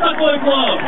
Boy Club.